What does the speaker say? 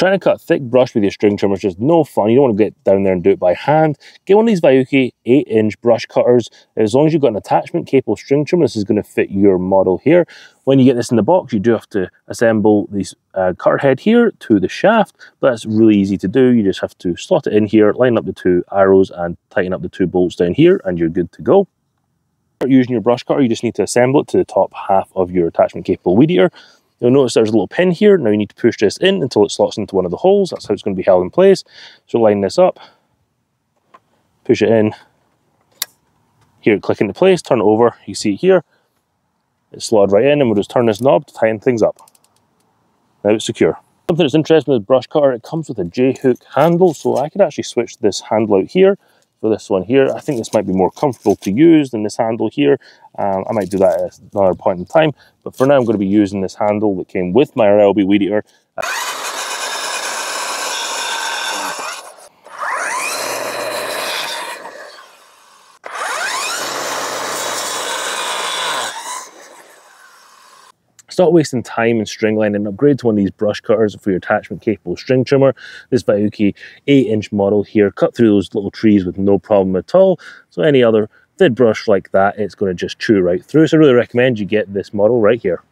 Trying to cut thick brush with your string trimmer is just no fun. You don't want to get down there and do it by hand. Get one of these Viyuki 8-inch brush cutters. As long as you've got an attachment capable string trimmer, this is going to fit your model here. When you get this in the box, you do have to assemble this uh, cutter head here to the shaft, but that's really easy to do. You just have to slot it in here, line up the two arrows and tighten up the two bolts down here, and you're good to go. Using your brush cutter, you just need to assemble it to the top half of your attachment capable weed eater. You'll notice there's a little pin here. Now you need to push this in until it slots into one of the holes. That's how it's going to be held in place. So line this up, push it in. Here, click into place, turn it over. You see it here. It's slotted right in and we'll just turn this knob to tighten things up. Now it's secure. Something that's interesting with brush cutter, it comes with a J-hook handle. So I could actually switch this handle out here for this one here. I think this might be more comfortable to use than this handle here. Um, I might do that at another point in time, but for now I'm going to be using this handle that came with my Ryobi Weed Eater. Stop wasting time and string line and upgrade to one of these brush cutters for your attachment capable string trimmer. This Viyuki 8 inch model here, cut through those little trees with no problem at all. So any other thin brush like that, it's going to just chew right through. So I really recommend you get this model right here.